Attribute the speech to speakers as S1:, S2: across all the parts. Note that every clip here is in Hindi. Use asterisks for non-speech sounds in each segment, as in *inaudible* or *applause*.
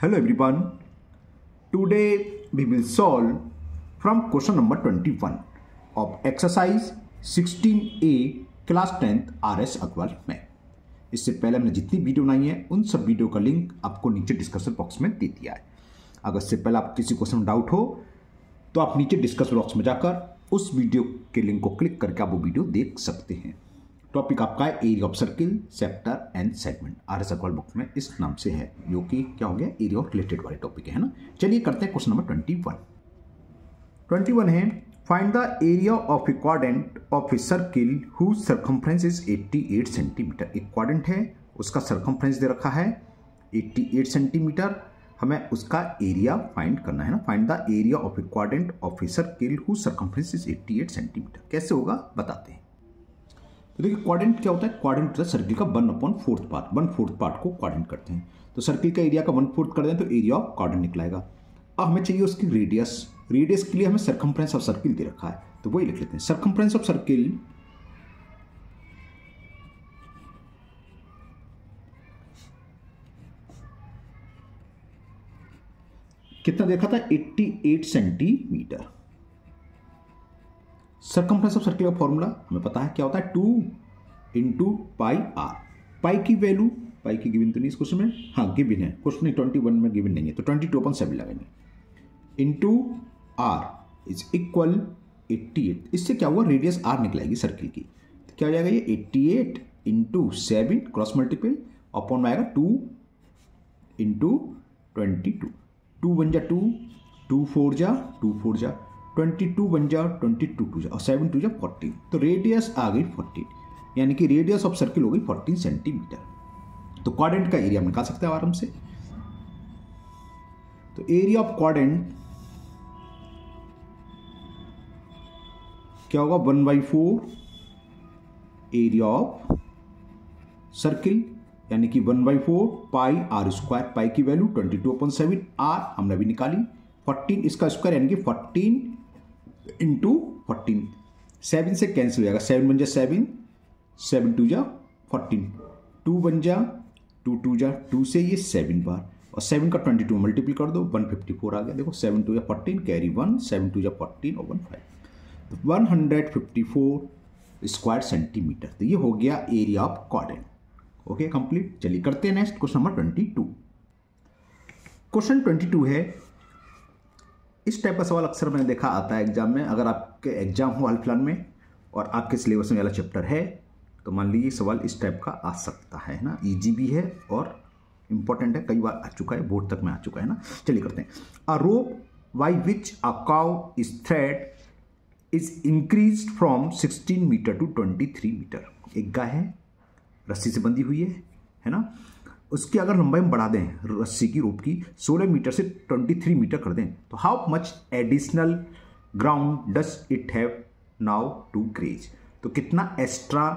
S1: Hello, everyone. Today, we will solve from question number 21 of exercise 16A class tenth R S Agarwal में। इससे पहले हमने जितनी वीडियो बनाई है, उन सब वीडियो का लिंक आपको नीचे डिस्कशन बॉक्स में दे दिया है। अगर इससे पहले आप किसी क्वेश्चन में डाउट हो तो आप नीचे डिस्कशन बॉक्स में जाकर उस वीडियो के लिंक को क्लिक करके आप वो वीडियो देख सकते हैं। टॉपिक आपका area of circle sector and segment R S Agarwal book में इस नाम से है, जो कि क्या हो गया? एरिया ऑफ़ रिलेटेड वाले टॉपिक है ना? चलिए करते हैं question number twenty one twenty one है find the area of a quadrant of a circle whose circumference is 88 centimetre एक क्वाड्रेंट है, उसका सर्कम्फ्रेंस दे रखा है 88 सेंटीमीटर हमें उसका एरिया फाइंड करना है ना? Find the area of a quadrant of a circle whose circumference is 88 centimetre कैसे होगा? बताते हैं। तो देखिए क्वाड्रेंट क्या होता है? क्वाड्रेंट होता है सर्किल का one upon fourth part one fourth part को क्वाड्रेंट करते हैं। तो सर्किल का एरिया का वन फोर्थ कर दें तो एरिया ऑफ़ क्वाड्रेंट निकलाएगा। अब हमें चाहिए उसकी रेडियस रेडियस के लिए हमें सरकमफ्रेंस ऑफ़ सर्किल दे रखा है। तो वही लिख लेते हैं। सरकमफ्रेंस ऑफ़ सर्किल कितना देखा था? 88 सेंटीमीटर सरकमफ्रेंस ऑफ़ सर्किल का फॉर्मूला हमें पता है क्या होता है? Two into pi R pi की वैल्यू पाई की गिवन तो नहीं इस क्वेश्चन में? हाँ गिवन है। क्वेश्चन नहीं ट्वेंटी वन में गिवन नहीं है तो ट्वेंटी टू अपन सेवन लगाएँगे। Into R is equal eighty eight इससे क्या हुआ? रेडियस आर निकलेगी सर्किल की। तो क्या हो जाएगा ये? Eighty eight into seven cross multiple upon में आएगा two into twenty two two one जा टू टू फोर जा टू फोर जा। ट्वेंटी टू वन जा ट्वेंटी टू टू जा और सेवन टू जा फोर्टीन तो रेडियस आ गई फोर्टीन यानी कि रेडियस ऑफ़ सर्किल हो गई फोर्टीन सेंटीमीटर तो क्वाड्रेंट का एरिया हम निकाल सकते हैं आराम से. तो एरिया ऑफ़ क्वाड्रेंट क्या होगा? One by four area of circle यानी कि one by four pi R square pi की value twenty two upon seven R हमने अभी निकाली. फोर्टीन इसका स्क्वायर यानी कि फोर्टीन इंटू फोर्टीन सेवन से कैंसिल हो जाएगा। सेवन बन जा सेवन सेवन टू जा फोर्टीन टू वन जा टू टू जा टू से ये सेवन बार। और सेवन का ट्वेंटी टू मल्टीपल कर दो वन फिफ्टी फोर आ गया। देखो सेवन टू जा fourteen carry one seven two जा फोर्टीन और वन फाइव तो one hundred fifty four square centimetre तो ये हो गया area of quadrant okay complete चलिए करते हैं next question number twenty two question twenty two है इस टाइप का सवाल अक्सर मैंने देखा आता है एग्ज़ाम में, अगर आपके एग्ज़ाम हो हाल फ़िलहाल में, और आपके सिलेबस में वाला चैप्टर है तो मान लीजिए सवाल इस टाइप का आ सकता है ना? इजी भी है और इंपॉर्टेंट है, कई बार आ चुका है बोर्ड तक में आ चुका है ना? चलिए करते हैं। A rope by which a cow is thread is increase from 16 metre to 23 metre एक गाय है, रस्सी से बंधी हुई है है ना? उसकी अगर लंबाई हम बढ़ा दें रस्सी की, रोप की 16 मीटर से 23 मीटर कर दें तो how much additional ground does it have now to graze तो कितना एक्स्ट्रा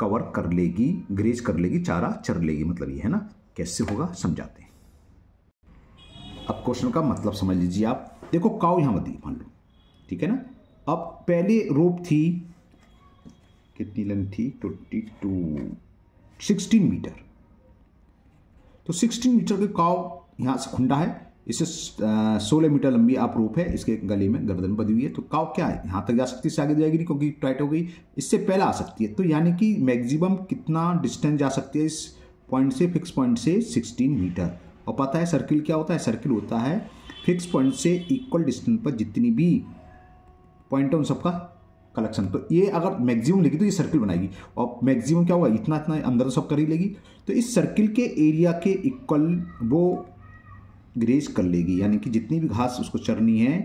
S1: कवर कर लेगी ग्रेज कर लेगी, चारा चर लेगी मतलब ये है ना? कैसे होगा, समझाते हैं। अब क्वेश्चन का मतलब समझ लीजिए आप। देखो काउ यहाँ बंधी मान लो। ठीक है ना? अब पहले रोप थी, कितनी लेंथ थी? ट्वेंटी टू सिक्सटीन मीटर तो सिक्सटीन मीटर के काव यहाँ से खुंडा है। इसे सोलह मीटर लंबी आप रोप है। इसके गले में गर्दन बदी हुई है। तो काव क्या है? यहाँ तक जा सकती है आगे जाएगी नहीं, क्योंकि टाइट हो गई। इससे पहले आ सकती है। तो यानी कि मैक्सिमम कितना डिस्टेंस जा सकती है इस पॉइंट से फिक्स पॉइंट से सिक्सटीन मीटर। और पता है सर्किल क्या होता है? सर्किल होता है फिक्स पॉइंट से इक्वल डिस्टेंस पर जितनी भी पॉइंट है उन सबका कलेक्शन तो ये अगर मैक्सिमम लेगी तो ये सर्किल बनाएगी। और मैक्सिमम क्या होगा इतना इतना अंदर सब कर ही लेगी। तो इस सर्किल के एरिया के इक्वल वो ग्रेज कर लेगी। यानी कि जितनी भी घास उसको चरनी है,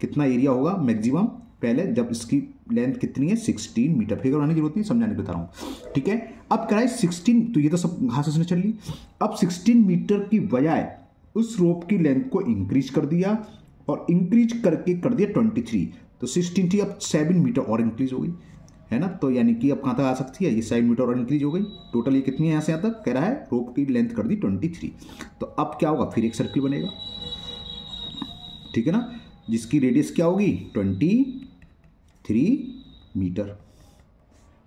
S1: कितना एरिया होगा मैक्सिमम पहले जब इसकी लेंथ कितनी है? सिक्सटीन मीटर फिगर बनाने की ज़रूरत नहीं, समझाने बता रहा हूँ। ठीक है? अब कराए सिक्सटीन तो ये तो सब घास उसने चल ली। अब सिक्सटीन मीटर की बजाय उस रोप की लेंथ को इंक्रीज कर दिया और इंक्रीज करके कर दिया ट्वेंटी थ्री तो सिक्सटीन थी अब सेवन मीटर और इंक्रीज हो गई, है ना? तो यानी कि अब कहाँ तक आ सकती है? ये सेवन मीटर और इंक्रीज हो गई। टोटल ये कितनी है? यहाँ से यहाँ तक कह रहा है रोप की लेंथ कर दी ट्वेंटी थ्री तो अब क्या होगा? फिर एक सर्किल बनेगा। ठीक है ना? जिसकी रेडियस क्या होगी? ट्वेंटी थ्री मीटर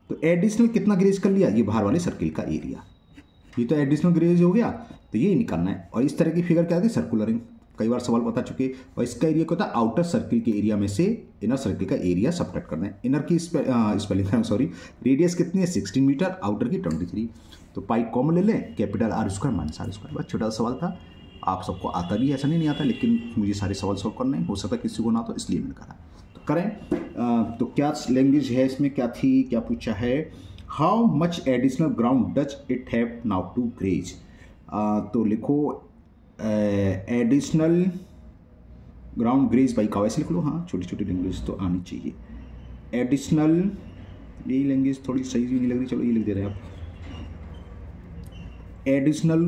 S1: तो एडिशनल कितना ग्रेज कर लिया? ये बाहर वाले सर्किल का एरिया ये तो एडिशनल ग्रेज हो गया तो ये निकालना है। और इस तरह की फिगर क्या थी सर्कुलरिंग कई बार सवाल बता चुके और इसका एरिया क्या होता है? आउटर सर्किल के एरिया में से इनर सर्किल का एरिया सब्ट्रैक्ट करना है। इनर की स्पेलिंग सॉरी रेडियस कितनी है? सिक्सटीन मीटर आउटर की ट्वेंटी थ्री तो पाइप कॉमन ले लें capital R square minus R square बस छोटा सवाल था। आप सबको आता भी ऐसा नहीं, नहीं आता लेकिन मुझे सारे सवाल सॉल्व करने हो। सकता किसी को ना तो इसलिए मैंने कहा। तो करें तो क्या लैंग्वेज है इसमें? क्या थी? क्या पूछा है? How much additional ground does it have now to graze तो लिखो एडिशनल ग्राउंड ग्रेज बाई का लिख लो हाँ छोटी छोटी लैंग्वेज तो आनी चाहिए। एडिशनल यही लैंग्वेज थोड़ी सही भी नहीं लग रही, चलो ये लिख दे रहे हैं आप। एडिशनल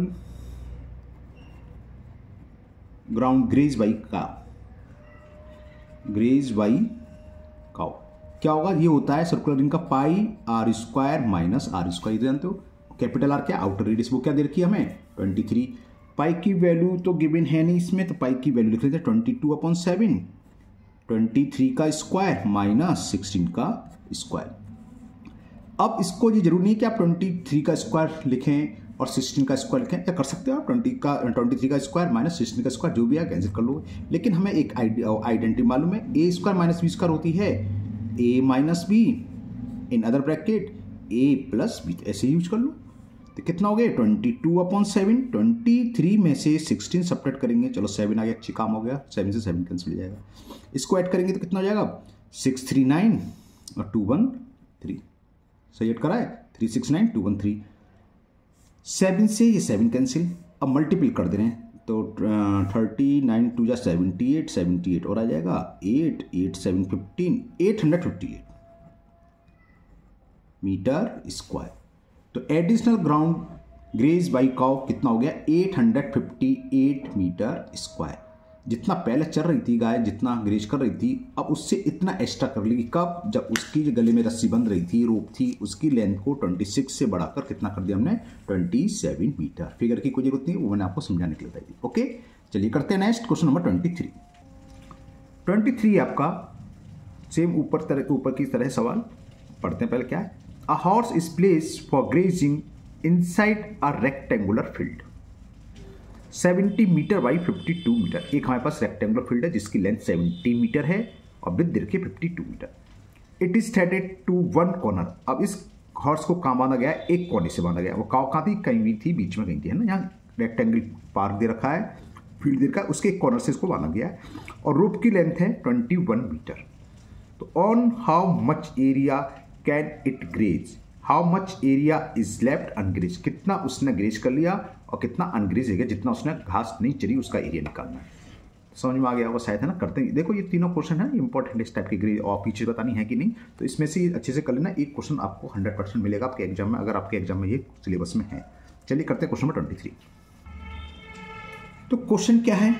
S1: ग्राउंड ग्रेज बाई का ग्रेज बाई काउ क्या होगा? ये होता है सर्कुलर रिंग का pi R square minus R square जानते हो? कैपिटल आर क्या? आउटर रेडियस वो क्या दे रखी है हमें? ट्वेंटी थ्री पाई की वैल्यू तो गिवन है नहीं इसमें तो पाई की वैल्यू लिख लेते हैं twenty two upon seven twenty three का स्क्वायर माइनस सिक्सटीन का स्क्वायर अब इसको ये ज़रूरी नहीं कि आप ट्वेंटी थ्री का स्क्वायर लिखें और सिक्सटीन का स्क्वायर लिखें, या कर सकते हो आप ट्वेंटी का ट्वेंटी थ्री का स्क्वायर माइनस सिक्सटीन का स्क्वायर जो भी है कैंसिल कर लो। लेकिन हमें एक आइडेंटिटी मालूम है a square minus b square होती है। A minus b in other bracket a plus b ऐसे यूज़ कर लो। तो कितना हो गया? Twenty two upon seven twenty three में से सिक्सटीन सपरेट करेंगे, चलो सेवन आ गया, अच्छी काम हो गया सेवन से सेवन कैंसिल हो जाएगा। इसको ऐड करेंगे तो कितना हो जाएगा? सिक्स थ्री नाइन और टू वन थ्री सही ऐड करा है? Three six nine two one three seven से ये सेवन कैंसिल अब मल्टीपल कर दे रहे हैं तो थर्टी नाइन टू जा सेवेंटी एट सेवेंटी एट और आ जाएगा eight eight seven fifteen eight hundred fifty eight metre square तो additional ground graze by cow कितना हो गया? Eight hundred fifty eight metre square जितना पहले चल रही थी गाय, जितना ग्रेज कर रही थी, अब उससे इतना एक्स्ट्रा कर ली कब? जब उसकी गले में रस्सी बंध रही थी, रोप थी, उसकी लेंथ को 26 से बढ़ाकर कितना कर दिया हमने? 27 मीटर फिगर की कोई ज़रूरत नहीं, वो मैंने आपको समझाने के लिए बताई थी। ओके चलिए करते हैं next question number twenty three twenty three आपका सेम ऊपर तरह, ऊपर की तरह सवाल? पढ़ते हैं पहले क्या है? A horse is place for grazing inside a rectangular field 70 metre by 52 metre एक हमारे पास रेक्टेंगुलर फ़ील्ड है, जिसकी लेंथ 70 मीटर है और विद देखिए 52 metre it is threaded to one corner अब इस हॉर्स को कहाँ बांधा गया एक कोने से बांधा गया वो काव कहाँ थी? कहीं भी थी, बीच में कहीं थी, है ना? यहाँ रेक्टेंगल पार्क दे रखा है फ़ील्ड दे रखा है, उसके एक कॉर्नर से इसको बांधा गया है। और रूप की लेंथ है 21 मीटर तो on how much area can it graze how much area is left ungraze कितना उसने ग्रेज कर लिया और कितना अनग्रेज है? जितना उसने घास नहीं चली उसका एरिया निकालना है। समझ में आ गया वो शायद, है ना? करते हैं। देखो, ये तीनों क्वेश्चन है इंपॉर्टेंट इस टाइप की ग्रेज और फीचर बतानी है कि नहीं। तो इसमें से अच्छे से कर लेना। एक क्वेश्चन आपको हंड्रेड परसेंट मिलेगा आपके एग्ज़ाम में, अगर आपके एग्ज़ाम में ये सिलेबस में है। चलिए करते हैं क्वेश्चन नंबर ट्वेंटी थ्री तो क्वेश्चन क्या है?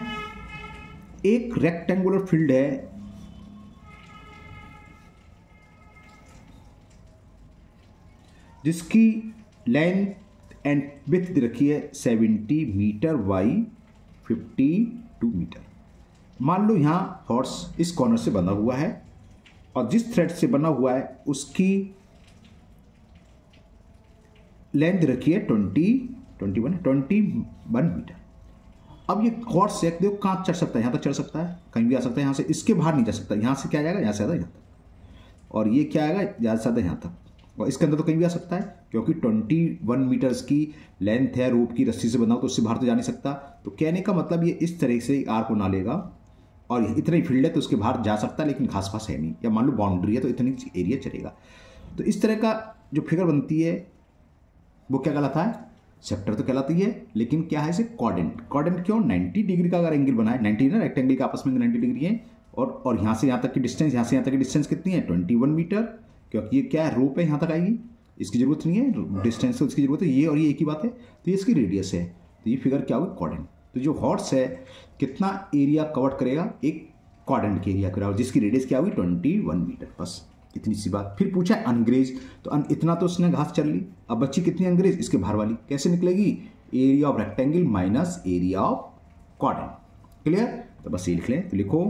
S1: एक रेक्टेंगुलर फ़ील्ड है जिसकी लेंथ एंड विथ रखी है seventy metre by fifty two metre. मान लो यहाँ हॉर्स इस कॉर्नर से बना हुआ है और जिस थ्रेड से बना हुआ है उसकी लेंथ रखी है twenty twenty one twenty one metre. अब ये हॉर्स से देखो कहाँ चढ़ सकता है, यहाँ तक चढ़ सकता है, कहीं भी आ सकता है, यहाँ से इसके बाहर नहीं जा सकता, यहाँ से क्या जाएगा, यहाँ से ज़्यादा यहाँ तक। और ये क्या आएगा, ज़्यादा से ज़्यादा यहाँ तक। और इसके अंदर तो कहीं भी आ सकता है, क्योंकि 21 मीटर्स की लेंथ है रूप की रस्सी से बना तो उससे बाहर तो जा नहीं सकता। तो कहने का मतलब ये इस तरह से आर को ना लेगा और इतना ही फ़ील्ड है तो उसके बाहर जा सकता है, लेकिन घास पास है नहीं, या मान लो बाउंड्री है तो इतनी एरिया चलेगा। तो इस तरह का जो फिगर बनती है, वो क्या कहलाता है? सेक्टर तो कहलाती है, लेकिन क्या है इसे? कॉर्डेंट कॉर्डेंट क्यों? 90 डिग्री का अगर एंगल बना है 90 ना रेक्टेंगल के आपस में 90 डिग्री है, और और यहाँ से यहाँ तक की डिस्टेंस यहाँ से यहाँ तक की डिस्टेंस कितनी है? 21 मीटर क्योंकि ये क्या है? है यहाँ तक आएगी। इसकी ज़रूरत नहीं है। डिस्टेंस से उसकी ज़रूरत है। ये और ये एक ही बात है। तो ये इसकी रेडियस है। तो ये फिगर क्या होगी कॉर्डेंट तो जो हॉर्स है कितना एरिया कवर करेगा? एक कॉर्डेंट के एरिया करेगा। जिसकी रेडियस क्या होगी ट्वेंटी वन मीटर बस इतनी सी बात। फिर पूछा अंग्रेज़। तो अन, इतना तो उसने घास चल ली। अब बच्ची कितनी अंग्रेज़? इसके बाहर वाली। कैसे निकलेगी? Area of rectangle minus area of quadrant clear तो बस ये लिख लें। तो लिखो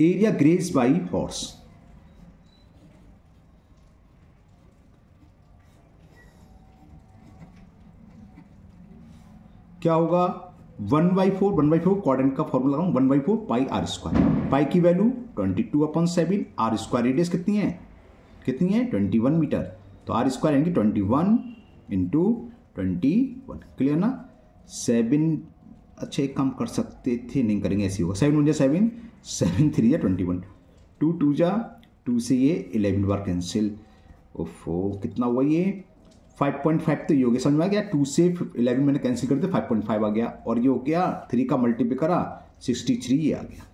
S1: एरिया ग्रेज बाई हॉर्स क्या होगा? One by four, one by four quadrant का फॉर्मूला लगाऊँ, one by four pi r square pi की value twenty two upon seven r square radius कितनी है? कितनी है? ट्वेंटी वन मीटर तो आर स्क्वायर यानी कि twenty one into twenty one clear ना? सेवन अच्छा एक काम कर सकते थे, नहीं करेंगे ऐसी होगा। सेवन वन जा सेवन सेवन थ्री या ट्वेंटी वन टू टू जा टू से ये इलेवन बार कैंसिल ओफो, कितना हुआ ये? फाइव पॉइंट फाइव तो ये हो गया। समझ में आ गया? टू से इलेवन मैंने कैंसिल कर दिया फाइव पॉइंट फाइव आ गया। और ये हो गया थ्री का मल्टीपल करा सिक्सटी थ्री ये आ गया।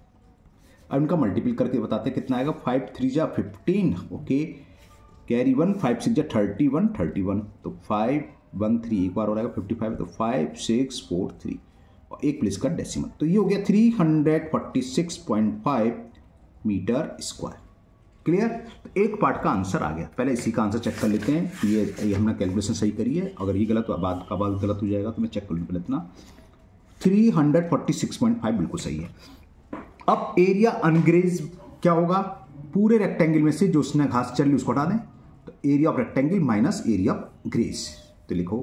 S1: अब इनका मल्टीपल करके बताते हैं कितना आएगा? फाइव थ्री जा fifteen okay carry one five six जा थर्टी वन थर्टी वन तो फाइव वन थ्री एक बार हो रहेगा फिफ्टी फाइव तो फाइव सिक्स फोर थ्री और एक प्लेस का डेसिमल तो ये हो गया three hundred forty six point five metre square clear तो एक पार्ट का आंसर आ गया। पहले इसी का आंसर चेक कर लेते हैं। ये ये हमने कैलकुलेशन सही करी है। अगर ये गलत तो बाद का बाद गलत हो जाएगा तो मैं चेक कर लूँ पहले इतना। Three hundred forty six point five बिल्कुल सही है। अब एरिया अनग्रेज क्या होगा? पूरे रेक्टेंगल में से जो उसने घास चल ली उसको हटा दें। तो area of rectangle minus area of grazed तो लिखो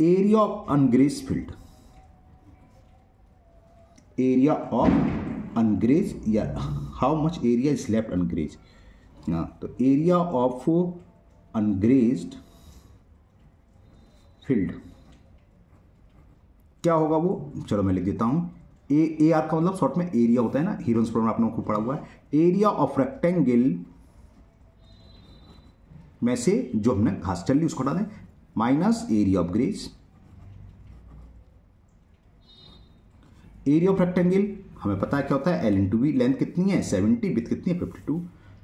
S1: area of ungrazed field area of ungrazed या how much area is left ungrazed तो एरिया ऑफ़ अनग्रेज्ड फ़ील्ड क्या होगा वो? चलो मैं लिख देता हूँ। ए ए आर का मतलब शॉर्ट में एरिया होता है ना? हीरोन्स आप लोगों को पढ़ा हुआ है। एरिया ऑफ़ रेक्टेंगल में से जो हमने घास चल ली उसको हटा दें minus area of graze area of rectangle हमें पता है क्या होता है? एल इंटू बी लेंथ कितनी है? सेवेंटी विथ कितनी है? फिफ्टी टू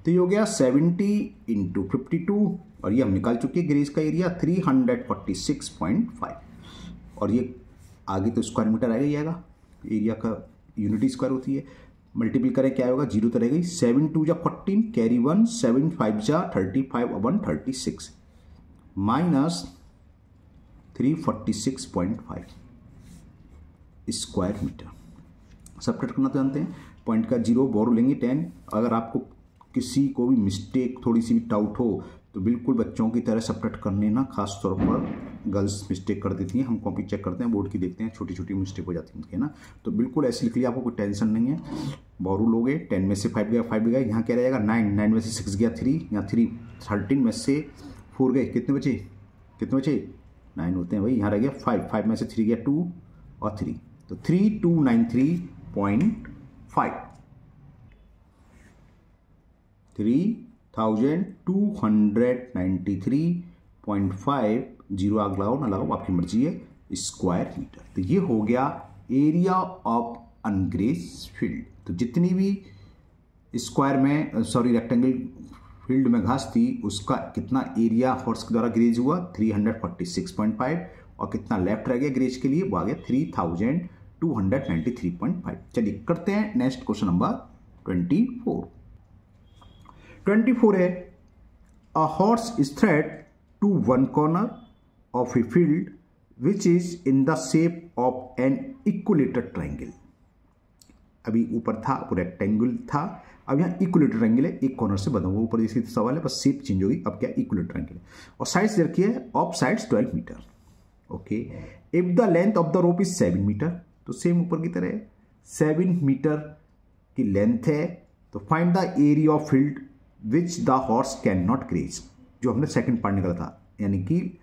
S1: तो ये हो गया सेवेंटी इंटू फिफ्टी टू और ये हम निकाल चुके हैं ग्रेज का area three hundred forty six point five और ये आगे तो स्क्वायर मीटर आएगा ही आएगा एरिया का यूनिटी स्क्वायर होती है। मल्टीपल करें क्या होगा? ज़ीरो तो रह गई। सेवन टू जा fourteen carry one seven five जा thirty five one thirty six minus three forty six point five square metre subtract करना तो जानते हैं। पॉइंट का ज़ीरो बोरो लेंगे टेन अगर आपको किसी को भी मिस्टेक थोड़ी सी भी डाउट हो तो बिल्कुल बच्चों की तरह सब्ट्रैक्ट करने ना खास तौर पर गर्ल्स मिस्टेक कर देती हैं। हम कॉपी चेक करते हैं बोर्ड की देखते हैं छोटी छोटी मिस्टेक हो जाती है उनकी ना? तो बिल्कुल ऐसे लिख लिया, आपको कोई टेंशन नहीं है। बोरू लोगे टेन में से फाइव गया फाइव गया, यहाँ क्या रहेगा? नाइन नाइन में से सिक्स गया थ्री यहाँ थ्री थर्टीन में से फोर गए, कितने बचे? कितने बचे? नाइन होते हैं भाई, यहाँ रह गया फाइव फाइव में से थ्री गया टू और थ्री तो three two nine three point five three thousand two hundred ninety three point five zero आग लगाओ ना लगाओ आपकी मर्ज़ी है स्क्वायर मीटर तो ये हो गया एरिया ऑफ़ अनग्रेज फ़ील्ड तो जितनी भी स्क्वायर में सॉरी रेक्टेंगल फ़ील्ड में घास थी, उसका कितना एरिया हॉर्स के द्वारा ग्रेज हुआ? 346.5 और कितना लेफ़्ट रह गया ग्रेज के लिए? वो आ गया 3000 293.5 चलिए करते हैं नेक्स्ट क्वेश्चन नंबर 24 24 है a horse is thread to one corner of a field which is in the shape of an equilateral triangle अभी ऊपर था वो रेक्टेंगल था, अब यहाँ इक्वलेटर ट्राइंगल है, एक कॉर्नर से बना ऊपर जैसे सवाल है, बस शेप चेंज होगी अब क्या इक्वलेटर ट्राइंगल है? और साइड्स रखी of sides 12 metre okay if the length of the rope is 7 metre तो सेम ऊपर की तरह सेवन मीटर की लेंथ है तो find the area of field which the horse can not graze जो हमने सेकंड पार्ट निकला था, यानी कि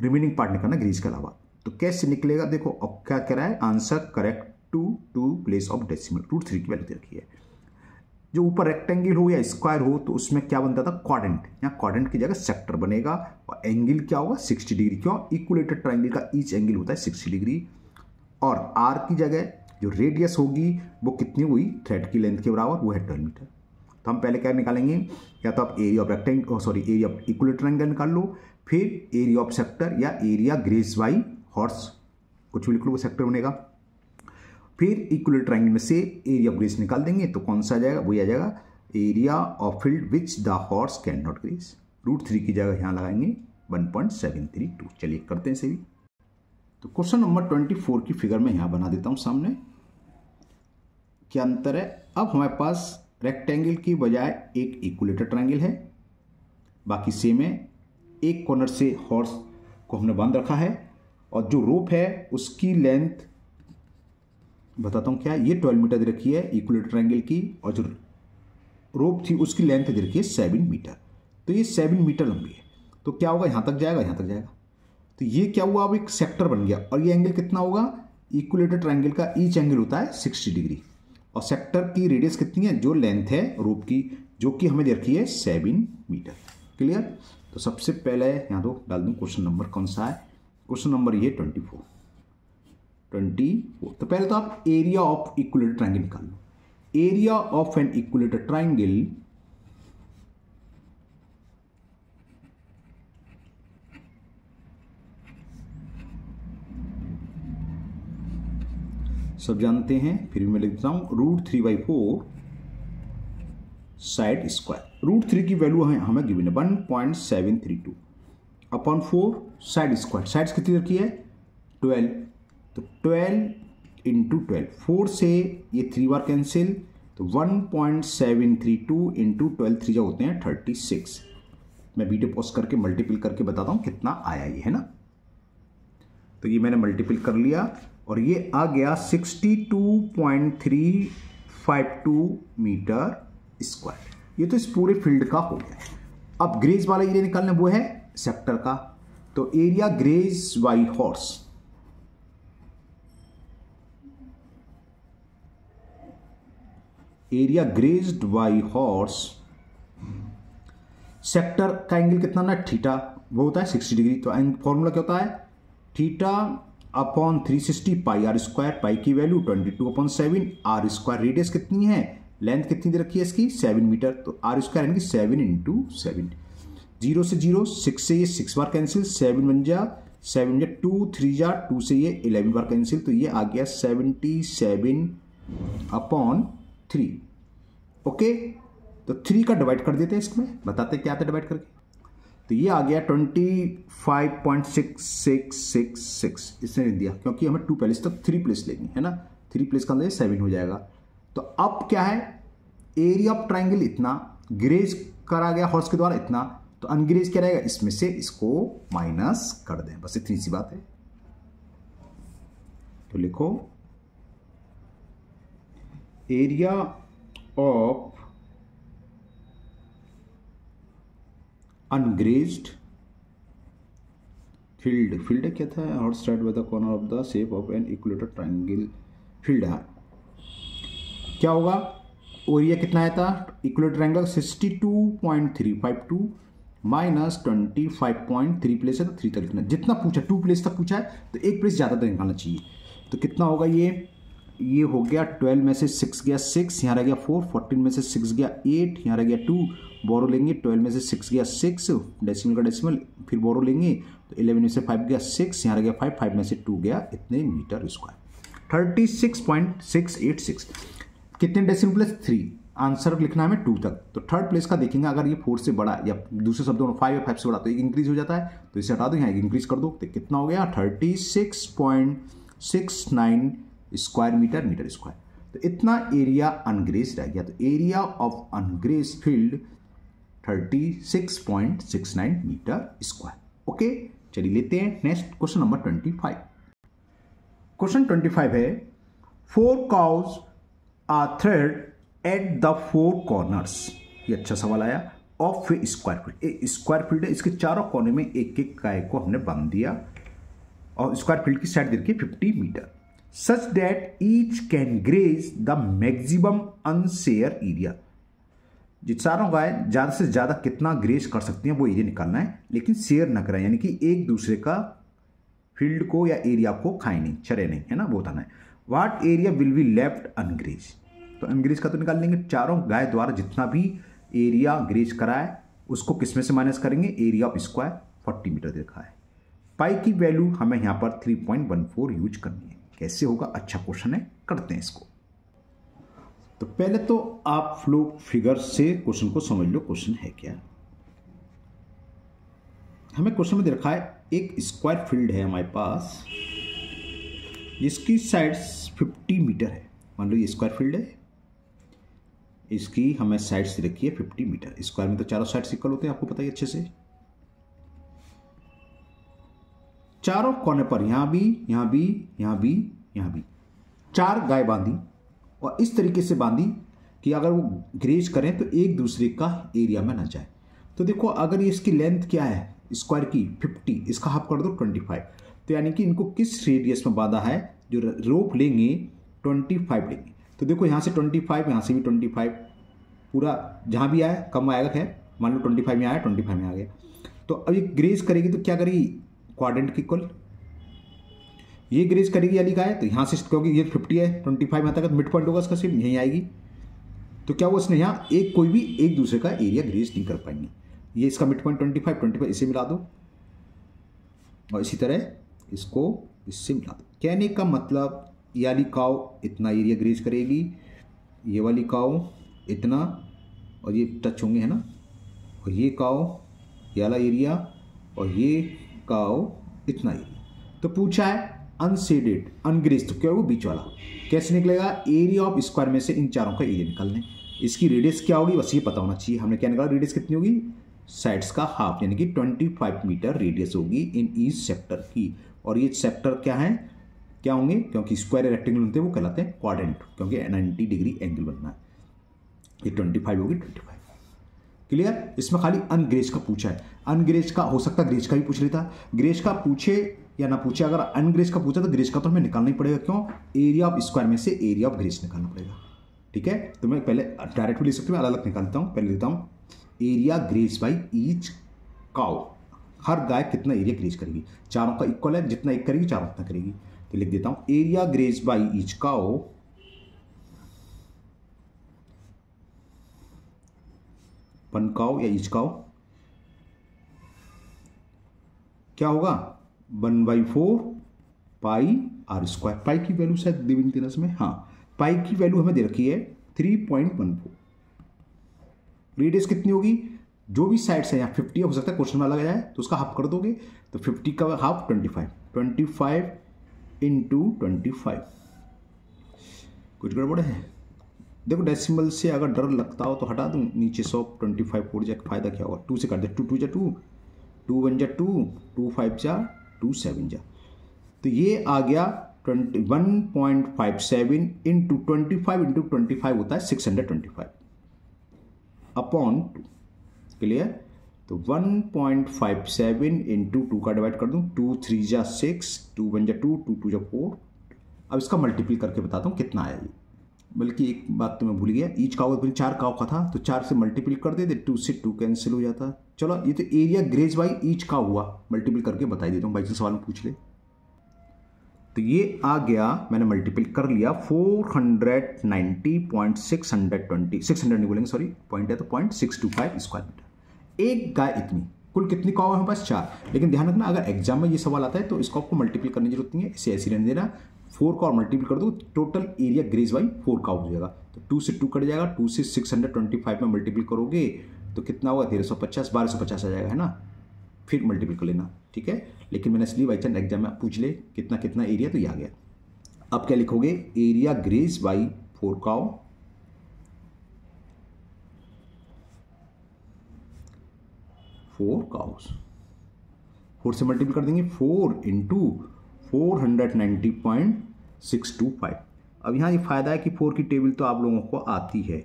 S1: रिमेनिंग पार्ट निकलना ग्रेज के अलावा। तो कैसे निकलेगा? देखो, अब क्या कह रहा है? Answer correct to two place of decimal root three की वैल्यू दे रखी है। जो ऊपर रेक्टेंगल हो या स्क्वायर हो तो उसमें क्या बनता था? क्वाड्रेंट या क्वाड्रेंट की जगह सेक्टर बनेगा। और एंगल क्या होगा? 60 डिग्री क्यों? इक्वलेटेड ट्राइंगल का ईच एंगल होता है 60 डिग्री और आर की जगह जो रेडियस होगी, वो कितनी हुई? थ्रेड की लेंथ के बराबर, वो है ट्वेल्व मीटर तो हम पहले क्या निकालेंगे? या तो आप area of rectangle sorry area of equilateral angle निकाल लो, फिर एरिया ऑफ़ सेक्टर या एरिया ग्रेस बाई हॉर्स कुछ भी लिख लो, वो सेक्टर बनेगा. फिर इक्वलेटर एंगल में से एरिया ऑफ़ ग्रेस निकाल देंगे तो कौन सा आ जाएगा? वही आ जाएगा area of field which the horse can not graze root three की जगह यहाँ लगाएँगे one point seven three two चलिए करते हैं सही तो क्वेश्चन नंबर ट्वेंटी फोर की फिगर में यहाँ बना देता हूँ सामने। क्या अंतर है? अब हमारे पास रेक्टेंगल की बजाय एक इक्वलेटर ट्रायंगल है। बाकी सेम है। एक कॉर्नर से हॉर्स को हमने बाँध रखा है। और जो रोप है, उसकी लेंथ बताता हूँ क्या, ये ट्वेल्व मीटर दे रखी है इक्वलेटर ट्रायंगल की। और जो रोप थी, उसकी लेंथ दे रखी है सेवन मीटर तो ये सेवन मीटर लंबी है। तो क्या होगा? यहाँ तक जाएगा, यहाँ तक जाएगा। तो ये क्या हुआ? अब एक सेक्टर बन गया। और ये एंगल कितना होगा? इक्वलेटर ट्राइंगल का ईच एंगल होता है सिक्सटी डिग्री और सेक्टर की रेडियस कितनी है? जो लेंथ है रूप की, जो कि हमें दे रखी है सेवन मीटर क्लियर तो सबसे पहले यहाँ तो डाल दूँ क्वेश्चन नंबर कौन सा है? क्वेश्चन नंबर ये ट्वेंटी फोर ट्वेंटी फोर तो पहले तो आप एरिया ऑफ़ इक्वलेटर ट्राइंगल निकाल लो। Area of an equilateral triangle सब जानते हैं, फिर भी मैं लिखता हूँ root three by four side square root three की वैल्यू हमें हमें गिवन है one point seven three two upon four side square sides कितनी रखी है? ट्वेल्व तो ट्वेल्व इंटू ट्वेल्व फोर से ये थ्री बार कैंसिल तो one point seven three two into twelve three जो होते हैं थर्टी सिक्स मैं वीडियो पॉज करके मल्टीपल करके बताता हूँ कितना आया ये, है ना? तो ये मैंने मल्टीपल कर लिया। और ये आ गया 62.352 मीटर स्क्वायर। ये तो इस पूरे फ़ील्ड का हो गया अब ग्रेज वाला एरिया निकालना वो है सेक्टर का। तो area graze by horse. Area grazed by horse. Sector का एंगल कितना ना थीटा। वो होता है 60 डिग्री। तो फॉर्मूला क्या होता है? Theta upon three sixty pi r square pi की value twenty two upon seven r square radius कितनी है? लेंथ कितनी दे रखी है इसकी? सेवन मीटर तो आर स्क्वायर यानी कि सेवन इंटू सेवन ज़ीरो से ज़ीरो सिक्स से ये सिक्स बार कैंसिल सेवन वन जा सेवन जा टू थ्री जा टू से ये इलेवन बार कैंसिल तो ये आ गया seventy seven upon three okay तो थ्री का डिवाइड कर देते हैं इसमें। बताते क्या आता है डिवाइड करके? तो ये आ गया twenty five point six six six six इसने दिया, क्योंकि हमें टू प्लेस तक थ्री प्लेस लेनी है ना? थ्री प्लेस का अंदर सेवन हो जाएगा। तो अब क्या है? एरिया ऑफ़ ट्राइंगल इतना ग्रेज करा गया हॉर्स के द्वारा इतना तो अनग्रेज क्या रहेगा? इसमें से इसको माइनस कर दें। बस इतनी सी बात है। तो लिखो area of ungrazed field field क्या था? Hot start by the corner of the shape of an equilateral triangle field है। क्या होगा? एरिया कितना आया था? Equilateral triangle sixty two point three five two minus twenty five point three place है तो थ्री तक लिखना जितना पूछा टू प्लेस तक पूछा है तो एक प्लेस ज़्यादा तक निकालना चाहिए। तो कितना होगा ये? ये हो गया ट्वेल्व में से सिक्स गया सिक्स, यहाँ रह गया फोर, फोर्टीन में से सिक्स गया एट, यहाँ रह गया टू, बोरो लेंगे ट्वेल्व में से सिक्स गया सिक्स, डेसिमल का डेसिमल, फिर बोरो लेंगे तो इलेवन में से फाइव गया सिक्स, यहाँ रह गया फाइव फाइव में से टू गया इतने metre square. Thirty six point six eight six. कितने डेसिमल प्लस? थ्री। आंसर लिखना है हमें टू तक। तो थर्ड प्लेस का देखेंगे, अगर ये फोर से बड़ा या दूसरे शब्दों में फाइव या फाइव से बड़ा तो एक इंक्रीज हो जाता है। तो इसे हटा दो, यहाँ इंक्रीज कर दो। तो कितना हो गया? Thirty six point six nine square metre metre square. तो इतना एरिया अनग्रेस रह गया। तो area of ungraze field 36.69 metre square okay चलिए लेते हैं नेक्स्ट क्वेश्चन नंबर 25 क्वेश्चन 25 है four cows are thread at the four corners ये अच्छा सवाल आया। Of a square field a square field है, इसके चारों कोने में एक एक गाय को हमने बाँध दिया। और स्क्वायर फ़ील्ड की साइड देखिए 50 metre that each can graze the maximum unshared area जो चारों गाय ज़्यादा से ज़्यादा कितना ग्रेज कर सकती हैं, वो एरिया निकालना है। लेकिन शेयर ना करें, यानी कि एक दूसरे का फ़ील्ड को या एरिया को खाए नहीं चरे नहीं, है ना, वो बताना है। What area will be left ungraze तो अनग्रेज का तो निकाल लेंगे। चारों गाय द्वारा जितना भी एरिया ग्रेज करा है, उसको किसमें से माइनस करेंगे? Area of square forty metre देखा है। पाई की वैल्यू हमें यहाँ पर three point one four use करनी है। कैसे होगा अच्छा क्वेश्चन है, करते हैं इसको। तो पहले तो आप लोग फिगर से क्वेश्चन को समझ लो क्वेश्चन है क्या। हमें क्वेश्चन में दे रखा है, एक स्क्वायर फ़ील्ड है हमारे पास। जिसकी साइड्स 50 मीटर है। मान लो ये स्क्वायर फ़ील्ड है। इसकी हमें साइड्स रखी है 50 मीटर स्क्वायर में तो चारों साइड्स इक्वल होते हैं, आपको पता ही अच्छे से। चारों कोने पर यहाँ भी यहाँ भी यहाँ भी यहाँ भी। चार गाय बांधी और इस तरीके से बांधी कि अगर वो ग्रेज करें तो एक दूसरे का एरिया में ना जाए। तो देखो, अगर ये इसकी लेंथ क्या है, स्क्वायर की 50 इसका हाफ़ कर दो 25 तो यानी कि इनको किस रेडियस में बांधा है, जो रोप लेंगे 25 लेंगे। तो देखो, यहाँ से 25 यहाँ से भी 25 पूरा जहाँ भी आया, कम आएगा खैर, मान लो 25 में आया 25 में आ गया। तो अब ये ग्रेज करेगी तो क्या करेगी? क्वाड्रेंट की इक्वल ये ग्रेज करेगी या लिखा है तो यहाँ से क्योंकि ये 50 है 25 में आता है मिड पॉइंट होगा इसका सिर्फ़ यहीं आएगी। तो क्या हुआ, इसने यहाँ एक कोई भी एक दूसरे का एरिया ग्रेज नहीं कर पाएँगे। ये इसका mid point twenty five twenty five इसे मिला दो। और इसी तरह इसको इससे मिला दो। कहने का मतलब ये वाली काव इतना एरिया ग्रेज करेगी, ये वाली काव इतना, और ये टच होंगे, है ना? और ये काव ये वाला एरिया और ये काव इतना एरिया तो पूछा है अनसेडेड अनग्रेज तो क्या वो बीच वाला? कैसे निकलेगा? एरिया ऑफ़ स्क्वायर में से इन चारों का एरिया निकालने। इसकी रेडियस क्या होगी? बस ये पता होना चाहिए। हमने क्या निकाला? रेडियस कितनी होगी? साइड्स का हाफ़ यानी कि 25 मीटर रेडियस होगी इन ईच सेक्टर की। और ये सेक्टर क्या है? क्या होंगे? क्योंकि स्क्वायर रेक्टेंगल होते हैं, वो कहलाते हैं क्वाड्रेंट क्योंकि 90 डिग्री एंगल बनना है। ये 25 होगी 25 क्लियर इसमें खाली अनग्रेज का पूछा है। अनग्रेज का, हो सकता है ग्रेज का भी पूछ लेता। ग्रेज का पूछे या ना पूछे, अगर अनग्रेज का पूछा तो ग्रेज का तो हमें निकालना ही पड़ेगा। क्यों? एरिया ऑफ़ स्क्वायर में से एरिया ऑफ़ ग्रेज निकालना पड़ेगा। ठीक है? तो मैं पहले डायरेक्ट भी लिख सकती हूँ अलग अलग निकालता हूँ। पहले लिखता हूँ। Area graze by each cow हर गाय कितना एरिया ग्रेज करेगी? चारों का इक्वल है, जितना एक करेगी, चारों उतना करेगी। तो लिख देता हूँ। Area graze by each cow one cow या ईच काउ क्या होगा? One by four pi r square. Pi की वैल्यू शायद देविंग तेरस में। हाँ पाई की वैल्यू हमें दे रखी है three point one four. Radius कितनी होगी? जो भी साइड्स है, यहाँ फिफ्टी हो सकता है, क्वेश्चन में लगा जाए तो उसका हाफ़ कर दोगे तो फिफ्टी का half twenty five. Twenty five into twenty five. कुछ गड़बड़ है? देखो, डेसिमल से अगर डर लगता हो तो हटा दूँ। नीचे सौ, ट्वेंटी फाइव फोर जाए फ़ायदा क्या होगा? टू से कर दे। टू टू जा टू। टू वन जा, टू टू फाइव जा, टू सेवन जा। तो ये आ गया twenty, one point five seven into twenty five into twenty five होता है six hundred twenty five upon two, clear? तो one point five seven into two का डिवाइड कर दूँ, टू थ्री जा सिक्स, टू वन जा टू टू टू जा फोर। अब इसका मल्टीपल करके बताता हूँ कितना आया ये। बल्कि एक बात तो मैं भूल गया ईच काव फिर चार काव का था तो चार से मल्टीपल कर देते टू से टू कैंसिल हो जाता। चलो, ये तो एरिया ग्रेज बाई ईच का हुआ। मल्टीपल करके बता देता हूँ, भाई से सवाल में पूछ ले। तो ये आ गया, मैंने मल्टीपल कर लिया 490.620 600 नहीं बोलेंगे सॉरी पॉइंट है तो point six two five square metre एक गाय इतनी, कुल कितनी कौ है हमारे पास? चार। लेकिन ध्यान रखना, अगर एग्ज़ाम में ये सवाल आता है तो इसको आपको मल्टीपल करने की ज़रूरत नहीं है, इसे ऐसे रहने देना। फोर का और मल्टीपल कर दो total area graze by four का हो जाएगा। तो टू से टू कट जाएगा टू से सिक्स हंड्रेड ट्वेंटी फाइव में मल्टीपल करोगे तो कितना होगा? तेरह सौ पचास, बारह सौ पचास आ जाएगा, है ना? फिर मल्टीपल कर लेना, ठीक है? लेकिन मैंने इसलिए बाई चांस एग्ज़ाम में पूछ ले, कितना कितना एरिया तो ये आ गया। अब क्या लिखोगे? Area graze by four cow four cows four से मल्टीपल कर देंगे four into four hundred ninety point six two five. अब यहाँ ये फ़ायदा है कि फोर की टेबल तो आप लोगों को आती है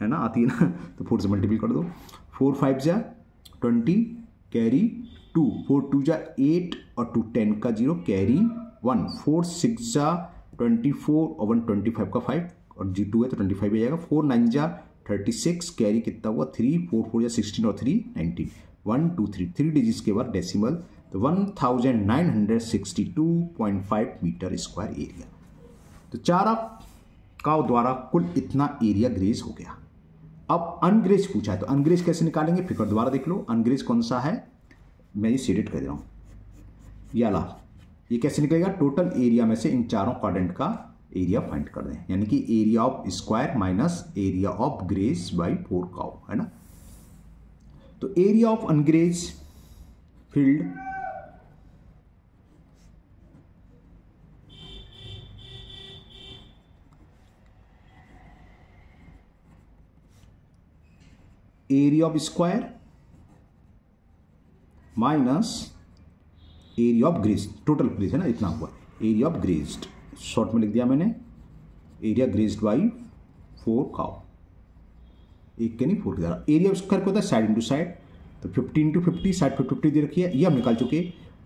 S1: है ना? आती है ना? *laughs* तो फोर से मल्टीपल कर दो। फोर फाइव जा twenty, carry two. Four two जा एट और टू टेन का zero, carry one. Four six जा ट्वेंटी फोर और वन ट्वेंटी फाइव का फाइव। और जी टू है तो ट्वेंटी फाइव आ जाएगा। फोर नाइन जा थर्टी सिक्स, कैरी कितना हुआ? थ्री। फोर फोर जा सिक्सटीन और three nineteen. One two three. Three digits के बाद डेसिमल तो one thousand nine hundred sixty two point five metre square area. तो चारा काव द्वारा कुल इतना एरिया ग्रेज हो गया। अब अनग्रेज पूछा है तो अनग्रेज कैसे निकालेंगे? फिर दोबारा देख लो अनग्रेज कौन सा है? मैं ये सीडेट कर दे रहा हूँ। ये ला ये कैसे निकलेगा? टोटल एरिया में से इन चारों क्वाड्रेंट का एरिया फाइंड कर दें। यानी कि area of square minus area of graze by four cow है ना? तो area of ungraze field area of square minus area of graze total graze है ना? इतना हुआ। एरिया ऑफ़ ग्रेज्ड शॉर्ट में लिख दिया मैंने। Area grazed by four cow एक के नहीं फोर के द्वारा एरिया ऑफ़ स्क्वायर को होता है साइड इंटू साइड तो fifty into fifty side fifty fifty दे रखी है। ये हम निकाल चुके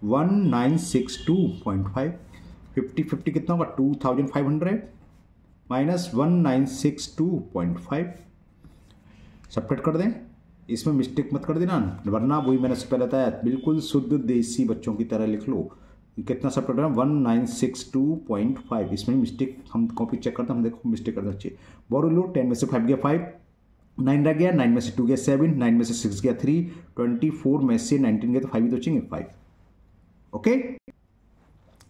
S1: one nine six two point five fifty fifty कितना होगा? Two thousand five hundred minus one nine six two point five separate कर दें। इसमें मिस्टेक मत कर देना, वरना वही मैंने पहले बताया, बिल्कुल शुद्ध देसी बच्चों की तरह लिख लो। कितना सपरेट करना one nine six two point five इसमें मिस्टेक हम कॉपी चेक करते हैं, हम देखो मिस्टेक करते अच्छे बोरो लो टेन में से फाइव गया फाइव नाइन रह गया नाइन में से टू गया सेवन नाइन में से सिक्स गया थ्री ट्वेंटी फोर में से नाइनटीन गया तो फाइव ही तो चाहिए फाइव ओके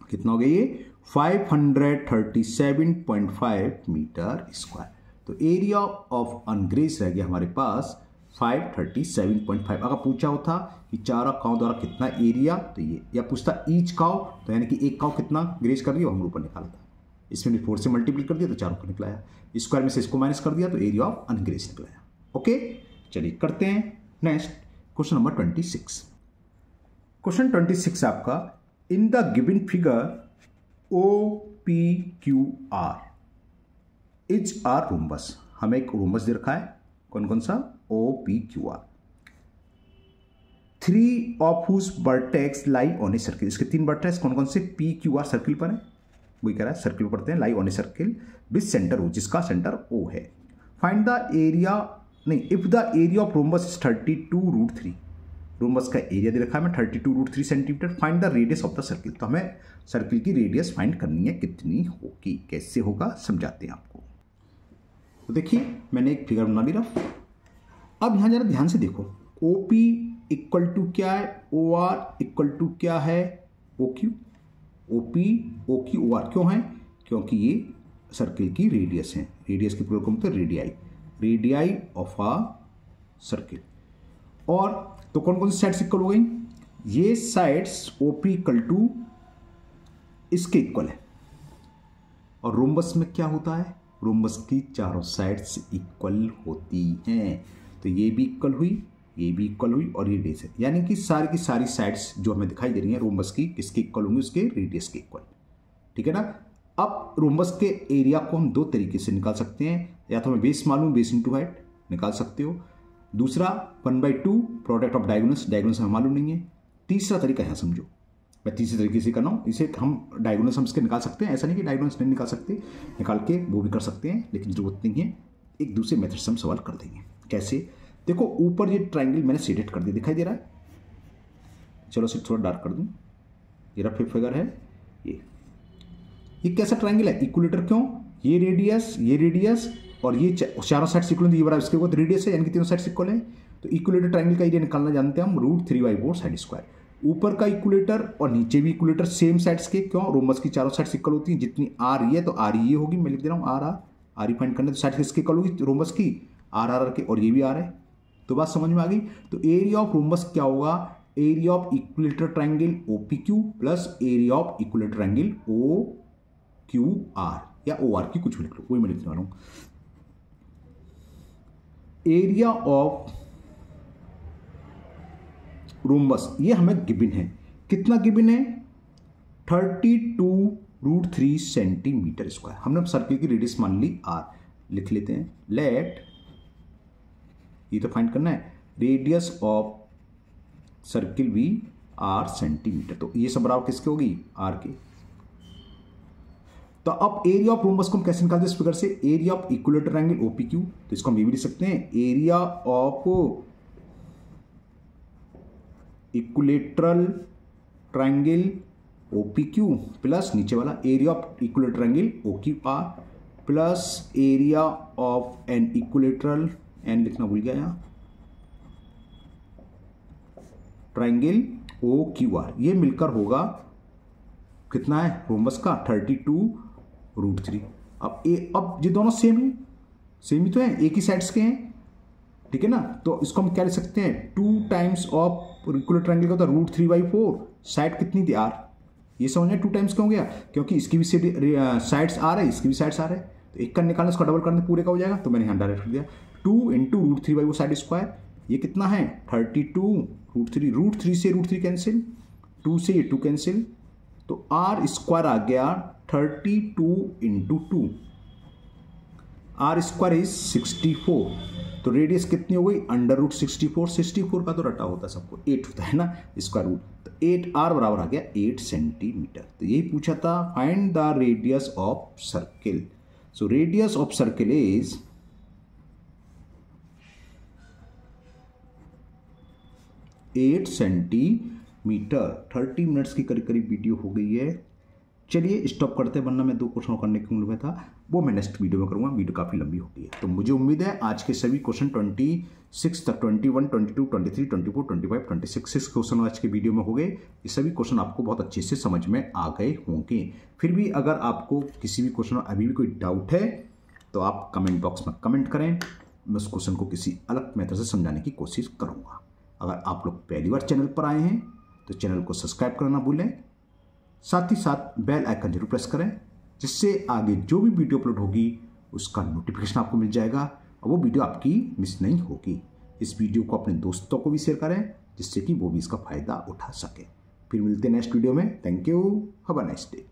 S1: कितना हो गया ये? Five hundred thirty seven point five metre square तो एरिया ऑफ़ अनग्रेस रह गया हमारे पास 537.5 अगर पूछा होता कि चारा काव द्वारा कितना एरिया तो ये, या पूछता ईच काव तो यानी कि एक काव कितना ग्रेज कर दिया हम ऊपर निकाला था। इसमें भी फोर से मल्टीप्लाई कर दिया तो चारों को निकलाया। स्क्वायर में से इसको माइनस कर दिया तो एरिया ऑफ़ अनग्रेस निकलाया। ओके चलिए करते हैं next question number twenty six question twenty six आपका in the given figure O P Q R is R rhombus हमें एक रूमबस दे रखा है। कौन कौन सा? O P Q R three of whose vertex lie on a circle इसके तीन बर्टेक्स कौन कौन से? पी क्यू आर सर्किल पर है। वही कह रहा है सर्किल पढ़ते हैं। Lie on a circle with centre O जिसका सेंटर ओ है। फाइंड द एरिया नहीं if the area of rhombus is thirty two root three rhombus का एरिया दे रखा है मैं thirty two root three centimetre find the radius of the circle तो हमें सर्किल की रेडियस फाइंड करनी है, कितनी होगी, कैसे होगा, समझाते हैं आपको। तो देखिए, मैंने एक फिगर बना दिया अब यहाँ जरा ध्यान से देखो। ओ पी इक्वल टू क्या है? ओ आर इक्वल टू क्या है? O Q O P O Q O R क्यों है? क्योंकि ये सर्किल की रेडियस है। रेडियस की प्रोग्राम तो radii radii of a circle और तो कौन कौन सी साइड्स इक्वल हो गई? ये sides O P equal to इसके इक्वल है। और रोमबस में क्या होता है? रोमबस की चारों साइड्स इक्वल होती हैं। तो ये भी इक्वल हुई, ये भी इक्वल हुई और ये रेडियस है। यानी कि सारी की सारी साइड्स जो हमें दिखाई दे रही हैं रोमबस की, किसके इक्वल होंगी, उसके रेडियस के इक्वल। ठीक है ना? अब रोमबस के एरिया को हम दो तरीके से निकाल सकते हैं। या तो हमें बेस मालूम बेस इंटू हाइट निकाल सकते हो। दूसरा one by two product of diagonals diagonals हमें मालूम नहीं है। तीसरा तरीका है, समझो। मैं तीसरे तरीके से कर रहा हूँ। इसे हम डायगोनस हम इसके निकाल सकते हैं। ऐसा नहीं कि डायगोनस नहीं निकाल सकते। निकाल के वो भी कर सकते हैं, लेकिन ज़रूरत नहीं है। एक दूसरे मेथड से हम सवाल कर देंगे। कैसे? देखो, ऊपर ये ट्राइंगल मैंने सेडेट कर दिया। दिखाई दे रहा है? चलो सिर्फ़ थोड़ा डार्क कर दूँ। ये रफ फिगर है। ये। ये कैसा ट्राइंगल है? इक्वलेटर क्यों? ये रेडियस ये रेडियस और ये चारों साइड इक्वल ये बड़ा इसके बाद रेडियस है, यानी कि तीनों साइड इक्वल है। तो इक्वलेटर ट्राइंगल का एरिया निकालना जानते हैं हम। Root three by four side square ऊपर का इक्वलेटर और नीचे भी इक्वलेटर सेम साइड्स के, क्यों? रोमस की चारों साइड्स इक्वल होती हैं। जितनी आर ये तो आर ये होगी, मैं लिख दे रहा हूँ आर आर आर ही फाइंड करने तो साइड किसकी इक्वल होगी? रोमस की। आर आर आर के, और ये भी आर है। तो बात समझ में आ गई? तो एरिया ऑफ़ रोमबस क्या होगा? Area of equilateral triangle O P Q plus area of equilateral triangle O Q R या ओ आर की कुछ भी लिख लो, वही मैं लिखने वाला हूँ। एरिया ऑफ़ रोमबस ये हमें गिबिन है। कितना गिबिन है? Thirty two root three centimetre square हमने सर्किल की रेडियस मान ली आर लिख लेते हैं। लेट ये तो फाइंड करना है। रेडियस ऑफ़ सर्किल भी आर सेंटीमीटर तो ये सब बराबर किसके होगी? आर के। तो अब एरिया ऑफ़ रोमबस को हम कैसे निकालते हैं इस फिगर से? Area of equilateral angle O P Q तो इसको हम ये भी लिख सकते हैं। Area of equilateral triangle O P Q plus नीचे वाला area of equilateral angle O Q R plus area of an equilateral an लिखना भूल गया यहाँ ट्राइंगल ओ क्यू आर ये मिलकर होगा कितना है? रोमबस का थर्टी टू रूट थ्री अब ए, अब ये दोनों सेम है। सेम ही तो है, एक ही साइड्स के हैं। ठीक है ना? तो इसको हम क्या लिख सकते हैं? Two times of regular triangle का होता है root three by four side कितनी थी? आर ये समझ टू टाइम्स क्यों गया? क्योंकि इसकी भी साइड्स आ रहे, इसकी भी साइड्स आ रहे। तो एक का निकालना, इसको डबल करने, पूरे का हो जाएगा। तो मैंने यहाँ डायरेक्ट कर दिया। Two into root three by वो साइड स्क्वायर ये कितना है? Thirty two root three root three से रूट थ्री कैंसिल टू से ये टू कैंसिल तो आर स्क्वायर आ गया thirty two into two R square is sixty four तो रेडियस कितनी हो गई? Under root sixty four sixty four का तो रटा होता है सबको. एट होता है ना? स्क्वायर रूट तो एट आर बराबर आ गया एट सेंटीमीटर तो यही पूछा था find the radius of circle so radius of circle is eight centimetre thirty minutes की करीब करीब वीडियो हो गई है। चलिए स्टॉप करते हैं, वरना मैं दो क्वेश्चन करने के मूड में था। वो मैं नेक्स्ट वीडियो में करूँगा वीडियो काफ़ी लंबी हो गई है। तो मुझे उम्मीद है आज के सभी क्वेश्चन ट्वेंटी सिक्स तक twenty one twenty two twenty three twenty four twenty five twenty six six question आज के वीडियो में हो गए। ये सभी क्वेश्चन आपको बहुत अच्छे से समझ में आ गए होंगे। फिर भी अगर आपको किसी भी क्वेश्चन में अभी भी कोई डाउट है तो आप कमेंट बॉक्स में कमेंट करें। मैं उस क्वेश्चन को किसी अलग मेथड से समझाने की कोशिश करूँगा। अगर आप लोग पहली बार चैनल पर आए हैं तो चैनल को सब्सक्राइब करना भूलें। साथ ही साथ बेल आइकन ज़रूर प्रेस करें, जिससे आगे जो भी वीडियो अपलोड होगी, उसका नोटिफिकेशन आपको मिल जाएगा और वो वीडियो आपकी मिस नहीं होगी। इस वीडियो को अपने दोस्तों को भी शेयर करें, जिससे कि वो भी इसका फ़ायदा उठा सके। फिर मिलते हैं नेक्स्ट वीडियो में। Thank you have a next day